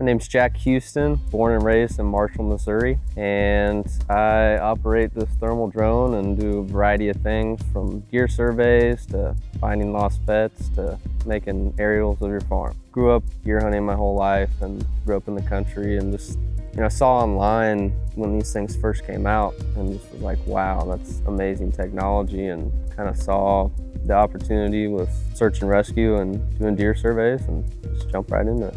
My name's Jack Huston, born and raised in Marshall, Missouri, and I operate this thermal drone and do a variety of things from deer surveys to finding lost pets to making aerials of your farm. Grew up deer hunting my whole life and grew up in the country and just, you know, I saw online when these things first came out and just was like, wow, that's amazing technology and kind of saw the opportunity with search and rescue and doing deer surveys and just jumped right into it.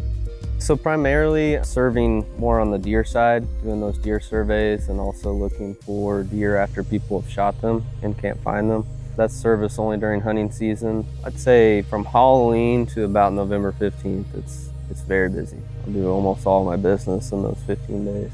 So primarily serving more on the deer side, doing those deer surveys and also looking for deer after people have shot them and can't find them. That's service only during hunting season. I'd say from Halloween to about November 15th, it's, it's very busy. I do almost all my business in those 15 days.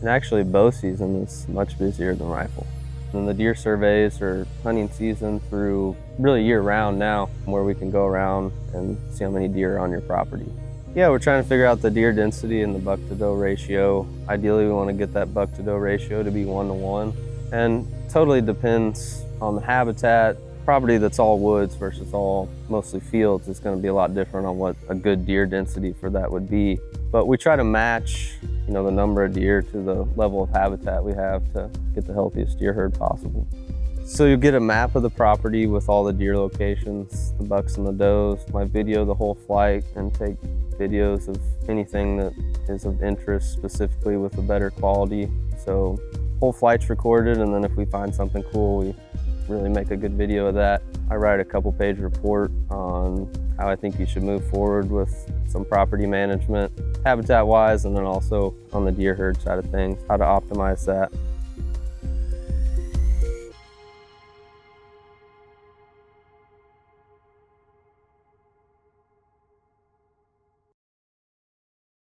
And actually bow season is much busier than rifle. And the deer surveys are hunting season through really year round now, where we can go around and see how many deer are on your property. Yeah, we're trying to figure out the deer density and the buck to doe ratio. Ideally, we want to get that buck to doe ratio to be one to one. And totally depends on the habitat. Property that's all woods versus all mostly fields is going to be a lot different on what a good deer density for that would be. But we try to match, you know, the number of deer to the level of habitat we have to get the healthiest deer herd possible. So you'll get a map of the property with all the deer locations, the bucks and the does. My video the whole flight and take videos of anything that is of interest specifically with a better quality. So whole flight's recorded and then if we find something cool, we really make a good video of that. I write a couple page report on how I think you should move forward with some property management, habitat wise, and then also on the deer herd side of things, how to optimize that.